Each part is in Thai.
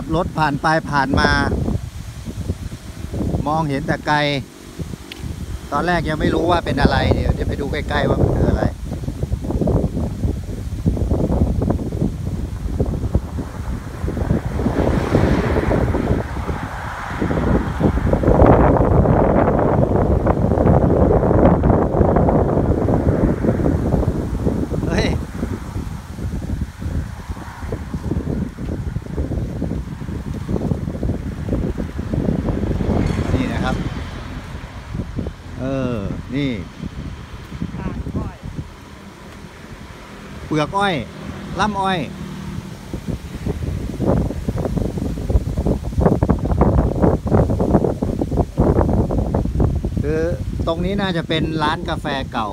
ขับรถผ่านไปผ่านมา มองเห็นแต่ไกล ตอนแรกยังไม่รู้ว่าเป็นอะไรเดี๋ยวจะไปดูใกล้ๆว่ามันคืออะไร เฮ้ย นี่นะครับ เออ นี่ ทางก้อย เปลือกอ้อยล่ำอ้อย คือตรงนี้น่าจะเป็นร้านกาแฟเก่า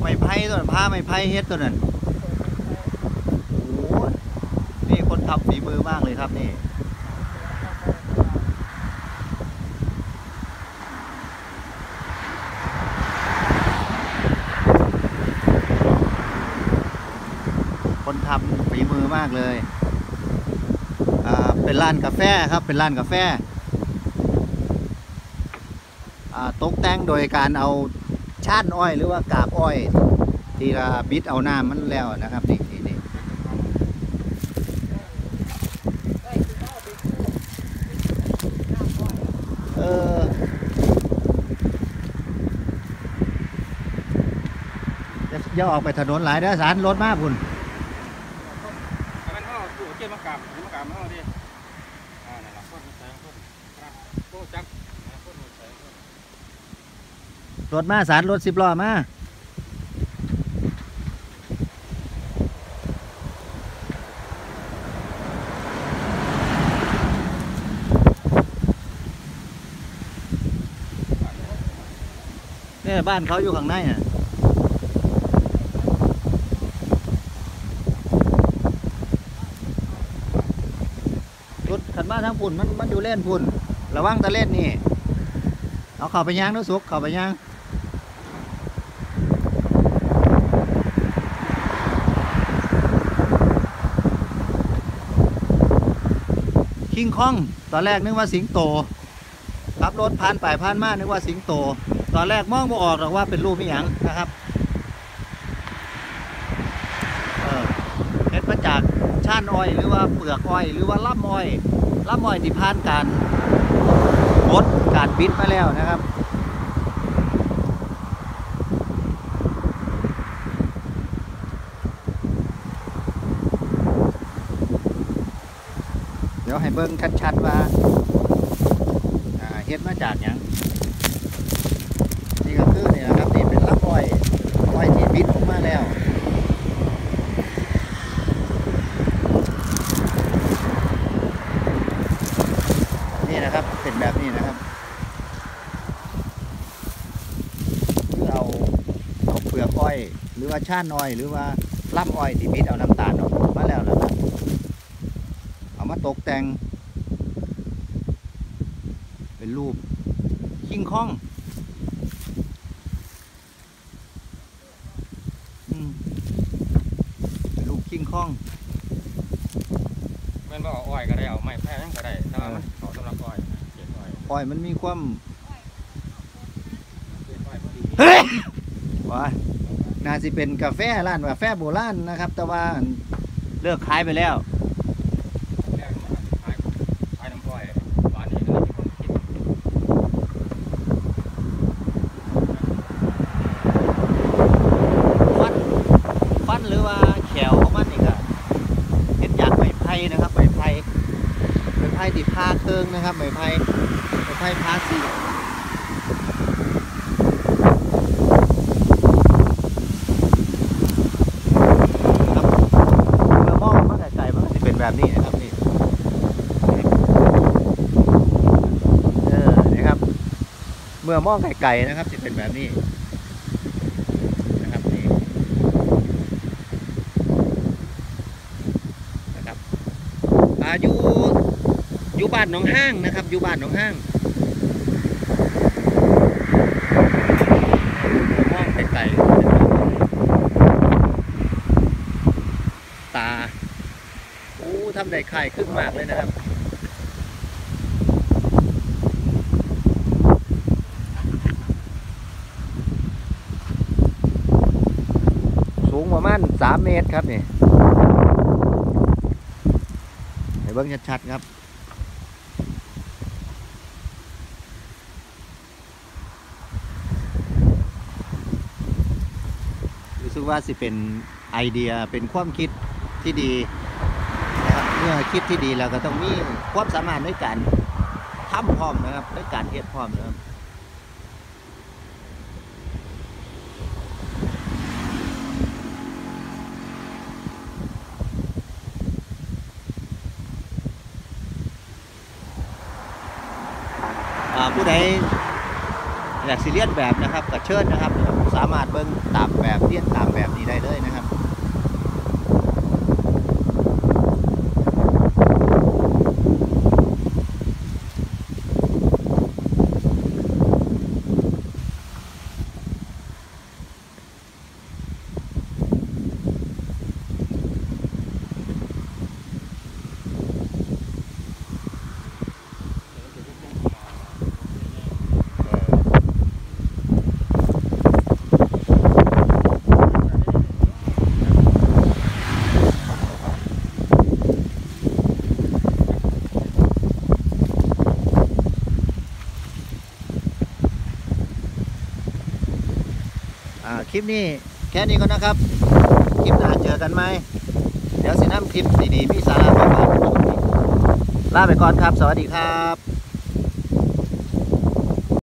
ไม่ไพ่ตัวนั้นผ้าไม่ไพ่เฮ็ดตัวนั้นโอ้นี่คนทำฝีมือมากเลยครับนี่ คนทำฝีมือมากเลยอ่าเป็นร้านกาแฟครับเป็นร้านกาแฟอ่าตกแต่งโดยการเอาชานอ้อยหรือว่ากาบอ้อยที่ละบิดเอาหน้ำมันแล้วนะครับนี่นี่นี่เออจะอย่าออกไปถนนหลายเด้อสารรถมากคุณ เอาเป็นว่าตู้เก็บ มะกามมะกามเดิอ่านั่นละคนใส่คนครับโอ้จักนะคนใส่คนรถมาสารรถสิบล้อมาเนี่ยบ้านเขาอยู่ข้างในน่ะรถขัน มาทางพุ่นมันมันอยู่เล่นพุ่นระวังตะเล่นนี่เอาเข้าไปย่างนู้สุกเข้าไปย่างคิงคอง ตอนแรกนึกว่าสิงโตขับรถผ่านไปผ่านมานึกว่าสิงโต ตอนแรกมองไม่ออกหรอกว่าเป็นรูปอีหยังนะครับเออเฮ็ดมา จากชานอ้อยหรือว่าเปลือกอ้อย หรือว่าล่ำอ้อยล่ำอ้อยที่ผ่านการบดการบิดมาแล้วนะครับเดี๋ยวให้เบิ้งชัดๆว่าเฮ็ดมาจากยังนี่ก็คือนี่นะครับนี่เป็นลำอ้อยอ้อยที่บิดออกมาแล้ว นี่นะครับเป็นแบบนี้นะครับคือเอาเอาเปลื อกอ้อยหรือว่าช่านอ้อยหรือว่าล่ำอ้อยที่บิดเอาน้ำตาลออกมาแล้วนะครับเอามาตกแต่ง เป็นรูปคิงคองอืมเป็นรูปคิงคองแม่นบ่เอาอ้อยก็ได้เอาไม้แพร่ยังก็ได้แต่ว่ามันเอาสำหรับอ้อยนะเก็บอ้อยอ้อยมันมีความเก็บอ้อยพอดีเฮ้ยว่า น่าสิเป็นกาแฟร้านกาแฟโบราณนะครับ แต่ว่าเลิกขายไปแล้วแรกมาขายขายน้ำอ้อยหวานนี่ก็เลยมีค แบบนี้นะครับนี่เออนะครับ เมื่อมองไกลๆนะครับจะเป็นแบบนี้นะครับนี่นะครับอาอยุอยู่บ้านหนองห้างนะครับอยู่บ้านหนองห้างมองไกลๆ ทำได้คล้ายคลึงมากเลยนะครับสูงประมาณ3เมตรครับนี่ให้เบิ่งชัดๆครับรู้สึกว่าสิเป็นไอเดียเป็นความคิดที่ดี มื่อคิดที่ดีแล้วก็ต้องมีความสามารถในการทำพร้อมนะครับในการเฮ็ดพร้อมนะครับผู้ใดอยากสิเลียนแบบนะครับก็เชิญนะครับ สามารถเบิ่งตามแบบเลียนตามแบบนี้ได้เลยนะครับ คลิปนี้แค่นี้ก็นะครับ คลิปหน้าเจอกันไหม เดี๋ยวสิน้ำคลิปดีๆพี่สาราไปก่อนลาไปก่อนครับ สวัสดีครับ